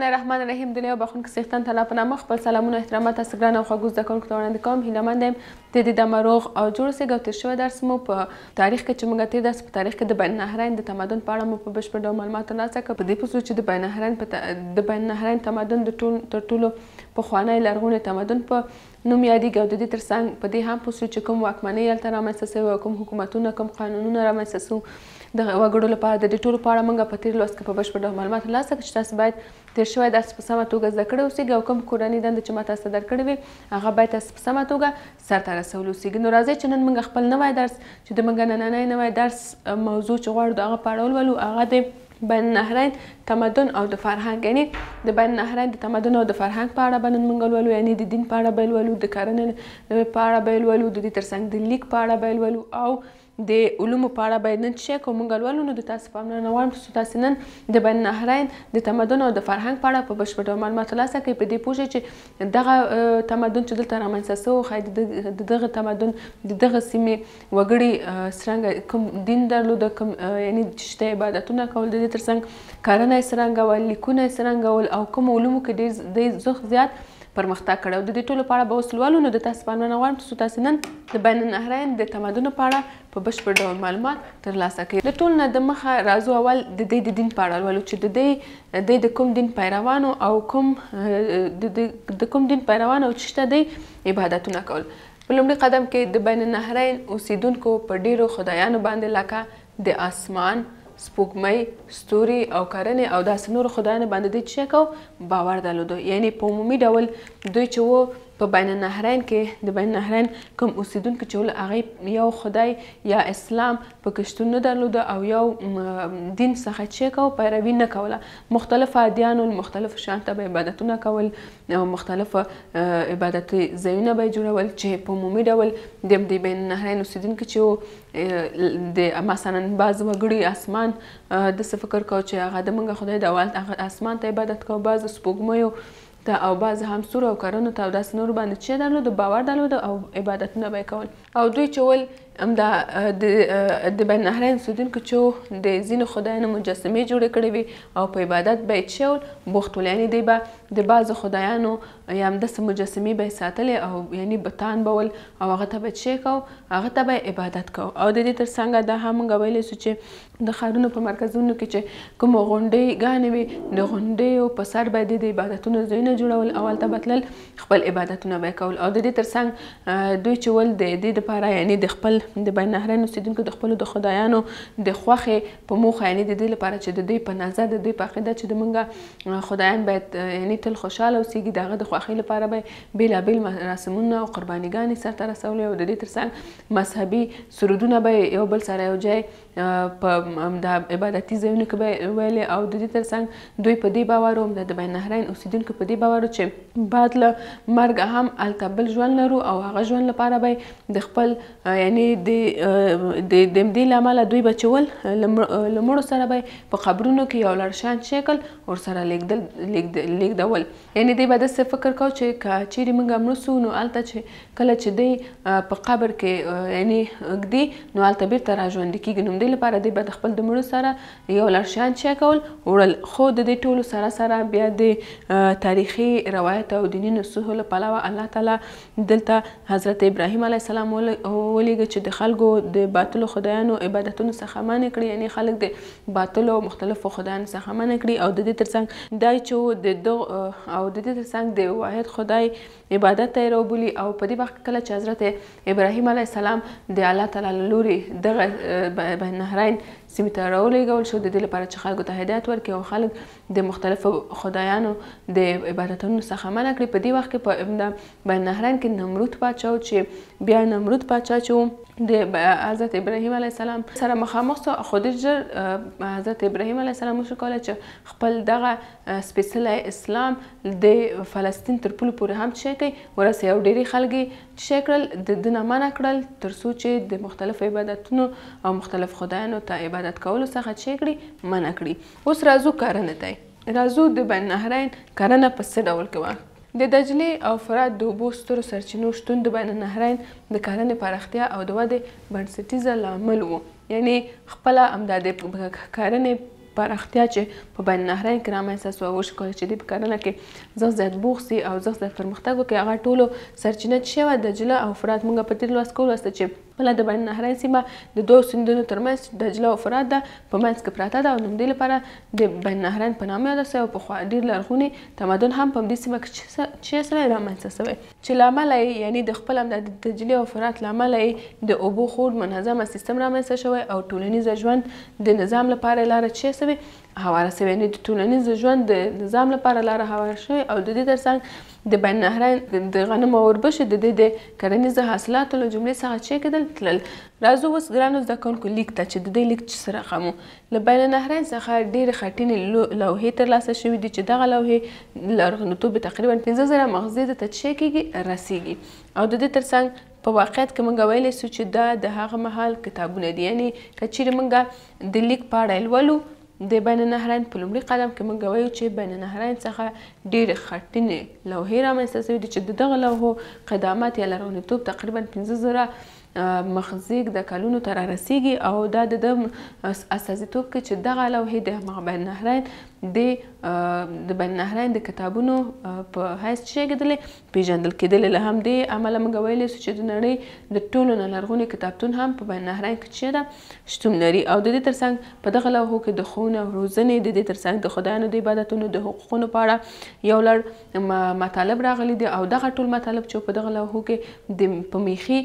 الله الرحمن الرحیم دنیا بخون کې سختن تعالی په نامه خپل سلامونه احترامات تاسو ګران او خوږو زده کوونکو ته وړاندې کوم هیله مند یم د دې د مروغ او جوړ سه ګوتر شوی درس مو په تاریخ کې چې موږ تیر درس په تاریخ کې د بین نهرین د تمدن په اړه مو په بشپړ ډول معلومات ترلاسه کړ په دې پوسو چې د بین نهرین په د بین نهرین تمدن د ټول تر ټولو پخوانی لرغونی تمدن په نوم یادیږي او ددې ترڅنګ په دې هم پوه سو چي کوم واکمنۍ هلته رامنځته سوې او کوم حکومتونه کوم قانونونه رامنځته سو د وګړو لپاره ددې ټولو په اړه موږ په تیر لوست کي په بشپړ ډول معلومات تر لاسه کړل چي تاسو باید تیر شوی درس په سمه توګه زده کړی اوسیږي او کوم کورنۍ دنده چي ما تاسو ته درکړې وي هغه باید تاسو په سمه توګه سرته رسولي اوسیږي نو راځئ چي نن موږ خپل نوی درس چي د موږ نننی نوی درس موضوع چي غواړو د هغه په اړه ولولو هغه دی بین النهرین تمدن او د فرهنګ یعنی د بین النهرین د تمدن او د فرهنګ په اړه به نن موږ لولو یعنی د دین په اړه به لولو د کرنې په اړه به لولو د دې ترڅنګ د لیک په اړه به لولو او د علومو په اړه به نن څه کوو موږ لولو نو د تاسو پاملرنه غواړم چې تاسو نن د بین النهرین د تمدن او د فرهنګ په اړه په بشپړ ډول معلومات ترلاسه کړئ په دې پوه شئ چې دغه تمدن چې دلته رامنځته شوی ښایي د دغه تمدن د دغه سیمې وګړي څرنګه کوم دین درلوده کوم یعنی چې ته عبادتونه کول د دې ترڅنګ کرنه یې څرنګه وه لیکونه یې څرنګه ول او کوم علومو کې ډېر د زښت زیات پرمختګ کړی او د دې ټولو په اړه به اوس لولو نو د تاسو پاملرنه غواړم ترڅو تاسو نن د بین النهرین د تمدنو په اړه په بشپړ ډول معلومات ترلاسه کړئ د ټول نه د مخه راځو اول د دې د دین په اړه لولو چې د دې د د کوم دین پیروانو او کوم د کوم دین پیروانو چې ته د عبادتونه کول په لومړي قدم کې د بین النهرین اوسیدونکو په ډیرو خدایانو باندې لکه د اسمان، سپوږمۍ، ستوري او کرنې او داسې نورو خدایانو باندې دوی چه کو باور درلودو یعنی په عمومي ډول دوی چه وو په بین النهرین کې د بین النهرین کوم اوسیدونکو چه ول هغه یو خدای یا اسلام په کشتون نه درلودو او یو دین څخه چه کو پیروي نه کوله مختلف ادیانو مختلف شان ته به عبادتونه کول او مختلف عبادتي ځایونه به یې جوړول چې په عمومي ډول د همدې بین النهرین اوسېدونکي چې وو د مثلا بعض وګړي اسمان داسې فکر کاوه چې هغه د موږ خدای د اول هغه اسمان ته عبادت کاوه بعض سپوږمیو ته او بعض هم سور او کرنو ته او داسې نور باندې چې درلود باور درلود او عبادتونه به یې کول او دوی چې ول همدا د د بین النهرین سودونکو چې د ځینو خدایانو مجسمې جوړې کړې وي او په عبادت به یې څه ډول بوخت ول یعنې دوی به د بعضو خدایانو یا همداسې مجسمې به یې ساتلې او یعنې بتان به ول او هغه ته به یې څه کو هغه ته به یې عبادت کو او د دې تر څنګه دا هم موږ ویلی سو چې د ښارونو په مرکزونو کې چې کومو غونډۍ ګانې وې د غونډیو په سر به د عبادتونو ځایونه جوړول او هلته به تلل خپل عبادتونه به کول او د دې ترڅنګ دوی چې ول د دې لپاره یعنی د خپل د بین نهرین اوسیدونکو د خپل د خدایانو د خوخه په موخه یعنی د دې لپاره چې د دوی په نظر د دوی په عقیده چې د مونږه خدایان باید یعنی تل خوشاله اوسېږي دغه د خوخه لپاره به بیلابیل مراسمونه او قربانیګانې سره رسول او د دې ترڅنګ مذهبي سرودونه به یو بل سره یو ځای په همدا عبادتي ځایونو کې به ویلې او د دې ترڅنګ دوی په دې باور وو د بین نهرین اوسیدونکو په دې باور چې بعد له مرګ هم الته بل ژوند لرو او هغه ژوند لپاره به د خپل یعنی د د دې لامل دوی بچول لمړو سره به په قبرونو کې یو لړشان شکل ور سره لیکدل لیکدول یعنې دی به داسې فکر کاو چې که چیرې موږ مړه سو نو هلته چې کله چې دی په قبر کې یعنې ږدي نو هلته بیرته را ژوندي کیږي نو همدې لپاره دی به د خپل د مړو سره یو لړ شیان چه کول وړل خو د دې ټولو سره سره بیا د تاریخي روایت او دیني نصوحو له پلوه الله تعالی دلته حضرت ابراهیم علیه السلام ولیږه چې د خلکو د باطلو خدایانو عبادتونو څخه منع کړي یعنې خلک د باطلو او مختلفو خدایانو څخه منع کړي او ددې ترڅنګ دای چه و د دغه او ددې ترڅنګ د واحد خدای عبادت ته یې راوبولي او په دې وخت کې کله چه حضرت ابراهیم علیه السلام د الله تعالی له لوري دغه بین نهرین سیمې ته راولیږول شو ددې لپاره چه خلکو ته هدایت ورکړي او خلک د مختلفو خدایانو د عبادتونو څخه منع کړي په دې وخت کې په ابن بین نهرین کې نمرود پاچا چې بیا نمرود پاچا چې د حضرت ابراهیم علی السلام سره مخامخ سو خو د جر حضرت ابراهیم علی السلام وشو کوله چې خپل دغه سپیڅلی اسلام د فلسطین تر پولو پورې هم چې کوي ورسې او ډیری خلک چې کړل د دنه منع کړل تر څو چې د مختلف عبادتونو او مختلف خدایانو ته عبادت کولو څخه چې کړي منع کړي اوس راځو کرنې ته. راځو د بین النهرین کرنه په څه ډول کوه؟ د دجلې او فرات د اوبو سترو سرچینو شتون د بین النهرین د کرنې پراختیا او د ودې بنسټیزه لامل وو. یعنې خپله همدا د کرنې پراختیا چې په بین النهرین کې رامنځته سوه او وشو کله چې دوی په کرنه کې زښت زیات بوخت سي او زښت زیات پرمختګ وکړي هغه ټولو سرچینه څه شی وه؟ دجله او فرات. موږ په تیر لوست کې ولوستل چې بله د بین النهرین سیمه د دوو سیندونو ترمنځ چې دجله او فرات ده په منځ کې پراته ده او نمدې لپاره د بین النهرین په نامه یاده شوې او پخوا ډیر لرغونی تمدن هم په همدې سیمه کښې شوی رامنځ ته شوی چې له امله یې یعنی د خپل همدا د دجلې او فرات له امله یې د اوبو خوږ منظمه سیستم رامنځ ته شوی او ټولنیزه ژوند د نظام لپاره یې لاره کښې شوې هواره شوې یعنې د ټولنیز ژوند د نظام لپاره لاره هواره شوې او د دې ترڅنګ د بین نهرین د غنمو او اوربشو د دې د کرنیزو حاصلاتو له جملې څخه چې کېدل تلل راځو اوس ګرانو زده کوونکو لیک ته چې د دې لیک څه رقم له بین نهرین څخه ډېرې خټینې لوحې ترلاسه شوې دي چې دغه لوحې لرغونتوب تقریبا پنځه زره مخزې د تجشې کېږي رسېږي او د دې ترڅنګ په واقعیت کې موږ ویلی سو چې دا د هغه مهال کتابونه دي یعنی که چیرې موږ د لیک په اړه لولو د بین النهرین په لومړي قدم کې موږ وایو چې بین النهرین څخه ډېرې خټینې لوحې رامنځته سوي دي چې د دغه لوحو قدامت یا لرغونیتوب تقریبا پنځه زره مخزیګ د کلونو ته را رسیږي او دا د ده استازیتوب کوي چې دغه لوحې د همغه بین نهرین د د بین نهرین د کتابونو په حیث چېږېدلې پېژندل کېدلې، له همدې امله موږ ویلی سو چي د نړۍ د ټولو نه لرغونی کتابتون هم په بین النهرین کښي ده شتون لري او ددې تر څنګ په دغه لوحو کي د ښووني او روزني ددې تر څنګ د خدایانو د عبادتونو د حقوقونو په اړه یو لړ مطالب راغلي دي او دغه ټول مطالب چو په دغه لوحو کي د په میخي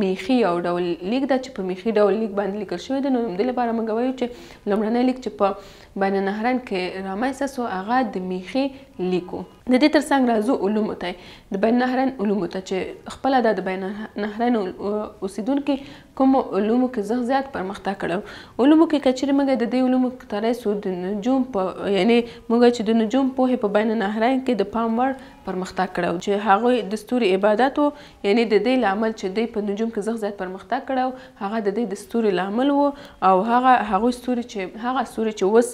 ميخي يو ډول ليک ده چې په ميخي ډول ليک باندې ليکل شوی ده نو همدې لپاره موږ وایو چې لومړنی ليک چې په بين النهرين کې رامنځته سو هغه د ميخي ليک و د دې ترڅنګ راځو علومو ته د بین نهرین علومو ته چې خپل د بین نهرین اوسیدونکو کوم علومو کې زغ زیات پرمختګ کړو علومو کې کچری موږ د دې علومو ترې سو د نجوم په یعنی موږ چې د نجوم په په بین نهرین کې د پام وړ پرمختګ کړو چې هغه د ستوري عبادت او یعنې د دې لامل چې دوی په نجوم کې زښت زیات پرمختګ کړی و هغه د دوی د ستوري لامل و او هغه هغوی ستوري چې هغه ستوري چې اوس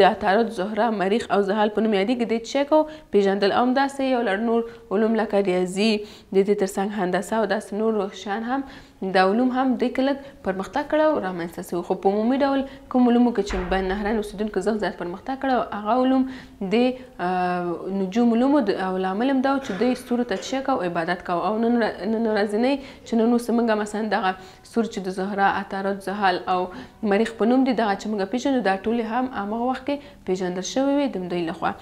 د عطارد، زهره، مریخ او زحل په نوم یادیږي دوی څه شی کو پیژندل او همداسې یو لړ نور علوم لکه ریاضي د دې ترڅنګ هندسه او داسې نور شیان هم دا علوم هم دې کې لږ پرمختګ کړی او رامنځته شوي خو په عمومي ډول کوم علومو کې چې بین نهرین اوسېدونکو زښت زیات پرمختګ کړی او هغه علوم د نجوم علوم او لامل هم دا و چې دوی ستورو ته چیک او عبادت کاوه او نن نن ورځنۍ چې نن اوس موږ مثلا دغه ستوري چې د زهرا عطارد زحل او مریخ په نوم دي دغه چې موږ پیژنو دا ټولې هم هغه وخت کې پیژندل شوې وې د دوی لخوا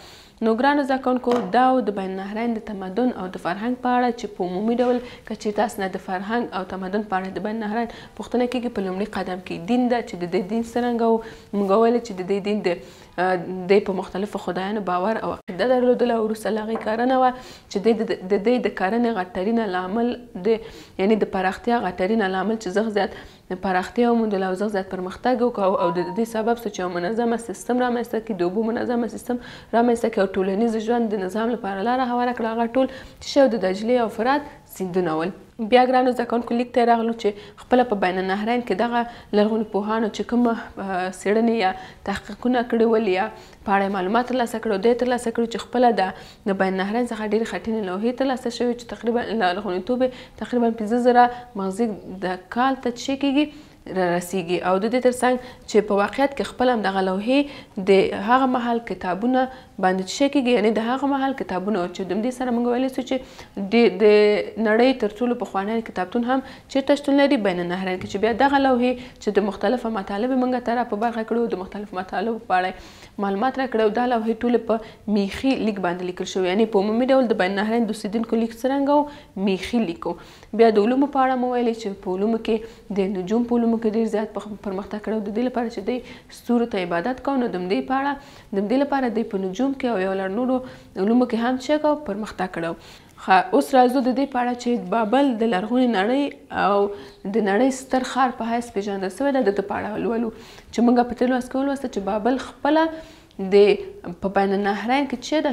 نو ګرانو زده کوونکو دا و د بین النهرین د تمدن او د فرهنګ په اړه چې په عمومي ډول که چېرې تاسو نه د فرهنګ او تمدن په اړه د بین النهرین پوښتنه کېږي په لومړي قدم کې دین ده چې د دې دین څرنګه و موږ ویل چې د دې دین د دې په مختلفو خدایانو باور او عقیده درلودله او وروسته له هغې کرنه وه چې د د دې د کرنې غټرینه لامل د یعنې د پراختیا غټرینه لامل چې زغ زیات د پراختیا او موندل او زغ زیات پرمختګ وکړو او ددې سبب سو چې یو منظمه سیستم رامنځته کړي، د اوبو منظمه سیستم رامنځته کړي او ټولنیز ژوند د نظام لپاره لاره هواره کړه، هغه ټول تیشه او د دجلې او فرات سیندونه ول. بیا ګرانو زده کوونکو لیک ته راغلو چې خپله په بین النهرین کې دغه لرغوني پوهانو چې کوم څیړنې یا تحقیقونه کړي ول یا په اړه یې معلومات ترلاسه کړي او دا یې ترلاسه کړي چې خپله د د بین النهرین څخه ډېرې خټینې لوحې ترلاسه شوې چې تقریبا له لرغونیتوب یې تقریبا پنځه زره مغزي د کال ته چې کېږي رارسېږي او د دې تر څنګ چې په واقعیت کې خپله همدغه لوحې د هغه مهال کتابونه باندې چې کېږي یعنې د هغه مهال کتابونه چې د همدې سره موږ ویلی شو چې د د نړۍ تر ټولو پخوانی کتابتون هم چیرته شتون لري بین النهرین کې چې بیا دغه لوحې چې د مختلفه مطالب مونږ ته را په برخه کړو د مختلف مطالب په اړه معلومات را کړو دا لوحې ټول په میخي لیک باندې لیکل شوی یعنی په عمومي ډول د بین النهرین د سیدونکو لیک څرنګه او میخي لیکو بیا د علومو په اړه مو ویلې چې په علومو کې د نجوم په علومو کې ډیر زیات پرمختګ کړو د دې لپاره چې دی ستورو ته عبادت کو نو د دې په اړه د دې لپاره دی په نجوم کې او یو لړ نورو علومو کې هم چې پرمختګ کړو ښه اوس راځو د دې په اړه چې بابل د لرغونې نړۍ او د نړۍ ستر ښار په حیث پېژندل سوی ده د ده په اړه لولو چې موږ په تېر لوست کې ولوسته چې بابل خپله د په بین النهرین کې چې د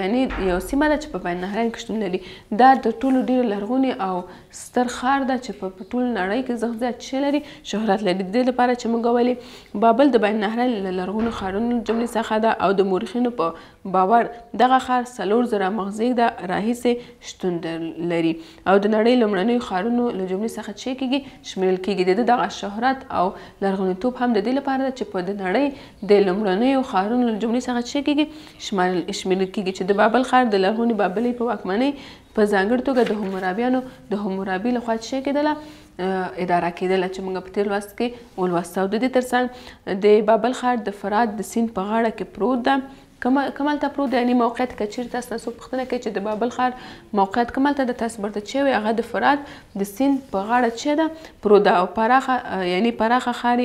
یعنی یو سیمه ده چې په بین النهرین کې شتون لري دا د ټولو ډیر لرغونی او ستر ښار ده چې په ټول نړۍ کې زغ زیات شي لري شهرت لري د دې لپاره چې موږ ولې بابل د بین النهرین له لرغونو ښارونو جملې څخه ده او د مورخینو په باور، دغه ښار څلور زره مخزېږده راهیسې شتون لري او د نړۍ لومړنیو ښارونو له جملې څخه چې کېږي شمېرل کېږي. د ده دغه شهرت او لرغونیتوب هم د دې لپاره ده چې په د نړۍ د لومړنیو ښارونو له جملې څخه چې کېږي شمېرل کېږي چې د بابل ښار د لرغونې بابلۍ په واکمنۍ په ځانګړې توګه د حمورابیانو د حمورابي لخوا چې کېدله اداره کېدله چې موږ په تېر لوست کې ولوسته او د دې ترڅنګ د بابل ښار د فرات د سیند په غاړه کې پروت ده کمالته پروت یعنی موقعیت که چیرې تاسو تاسو پوښتنه کوي چې د بابل ښار موقعیت کمالته د تاسو برته چې وي هغه د فرات د سیند په غاړه چې ده پروت ده او پراخه یعنی پراخه ښار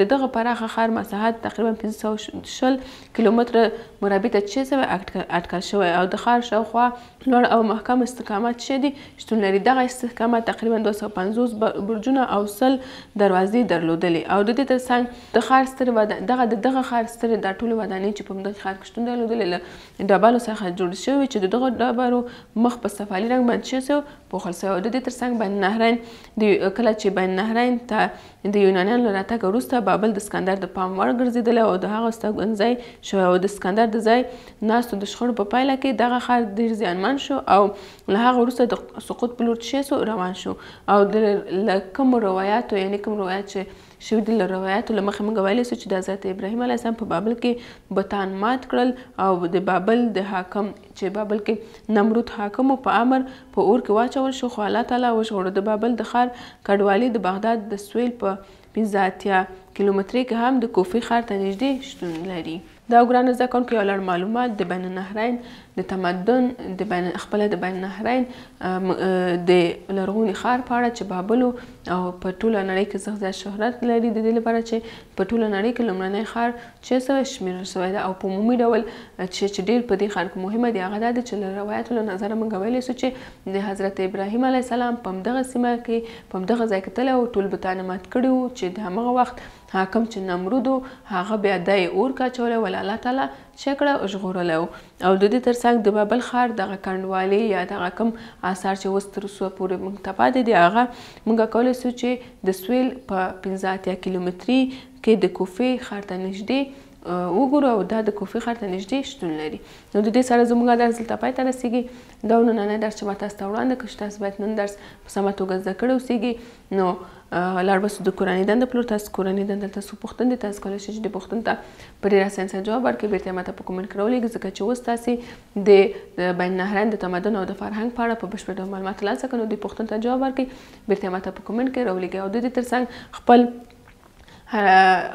د دغه پراخه ښار مساحت تقریبا 500 کیلومتر مربع ته چې سوی اټکل شوی او د ښار شاوخوا لوړ او محکم استحکامات څه دي؟ شتون لري. دغه استحکامات تقریباً دوه سوه پنځوس برجونه او سل دروازې درلودلې او د دې تر څنګ د ښار سترې ودانۍ، دغه د دغه ښار سترې دا ټولې ودانۍ چې په همدغه ښار کې شتون درلودلې له ډبرو څخه جوړې شوې وې چې د دغو ډبرو مخ په سفالي رنګ باندې څه شوی و؟ پوښل شوی و. د دې تر څنګ بین النهرین، کله چې بین النهرین ته د یونانیانو له راتګه وروسته بابل د سکندر د پام وړ ګرځېدلی او د هغه استوګنځای شوی و. د سکندر د ځای ناستو د شخړو په پایله کې دغه ښار ډېر زیانمن شو او له هغه وروسته د سقوط په لور تشې سو روان شو او د له کومو روایاتو یعنې کوم روایات چې شوي دي له روایاتو له مخې موږ ویلی سو چې د حضرت ابراهیم علیه السلام په بابل کې بتان مات کړل او د بابل د حاکم چې بابل کې نمرود حاکم و، په امر په اور کې واچول شو، خو الله تعالی وژغوړو. د بابل د ښار کډوالي د بغداد د سوېل په پنځه اتیا کیلومترۍ کې هم د کوفې ښار ته نژدې شتون لري. دا ګرانه زده کوونکو یو لړ معلومات د بین النهرین د تمدن د بین خپله د بین النهرین د لرغوني ښار په اړه چې بابل و او په ټوله نړۍ کې څخه زیات شهرت لري د دې لپاره چې په ټوله نړۍ کې لومړنی ښار چې سره شمېرل شوی ده او په عمومي ډول چې چې ډېر په دې ښار کې مهمه دي هغه دا دي چې له روایاتو له نظره موږ ویلی سو چې د حضرت ابراهیم علیه السلام په همدغه سیمه کې په همدغه ځای کې تللی او ټول بتان یې مات کړي وو چې د همغه وخت حاکم چې نمرود و هغه بیا دی اور کا چولی ول الله تعالی چې کړه ژغورلی و او د دې تر څنګ د بابل ښار دغه کنډوالې یا دغه کوم آثار چې اوس تر اوسه پورې موږ ته پاتې دي هغه موږ کولی سو چې د سویل په پنځه اتیا کیلومتري کې د کوفې ښار ته نږدې وګورو او دا د کوفې ښار ته نږدې شتون لري نو د دې سره زموږ درس دلته پای ته رسیږي دا و نننی درس چې ما تاسو ته وړاندې کړ چې تاسو باید نن درس په سمه توګه زده کړی اوسیږي نو لاړ به سو د کورنۍ دنده پلور تاسو کورنۍ دنده دلته څو پوښتنې دي تاسو کولی شئ چې د پوښتنو ته په ډېر اسانۍ سره جواب ورکړئ بېرته یې ماته په کومنټ کې راولېږئ ځکه چې اوس تاسې د بین النهرین د تمدن او د فرهنګ په اړه په بشپړ ډول معلومات ترلاسه کړئ نو د پوښتنو ته جواب ورکړئ بېرته یې ماته په کومنټ کې راولېږئ او د دې ترڅنګ خپل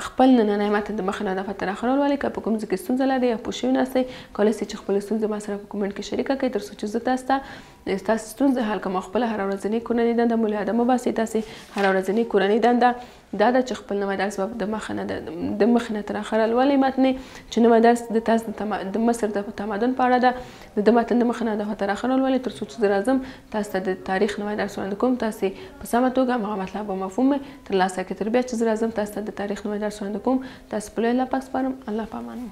خپل نننی متن د مخه نه دفعه تر اخره ولولئ که په کوم ځای کې ستونزه لرئ یا پوه شوي ناستئ کولی شئ چې خپلې ستونزې ما سره په کومنټ کې شریکه کړئ تر څو چې زه تاسو ته ستاسو ستونزې حل کړم او خپله هره ورځنۍ کورنۍ دنده مو له یاده مه باسئ تاسې هره ورځنۍ کورنۍ دنده دا ده چې خپل نوی درس به د مخه نه د مخه نه تر اخره لولئ متن چې نوی درس د تاسو د مصر د تمدن په اړه ده د د متن د مخه نه د تر اخره لولئ تر څو چې زه راځم تاسو ته د تاریخ نوی درس وړاندې کوم تاسې په سمه توګه هغه مطلب او مفهوم تر لاسه کړي تر بیا چې زه راځم تاسو ته د تاریخ نوی درس وړاندې کوم تاسو په لوی الله پاک سپارم الله په امان مو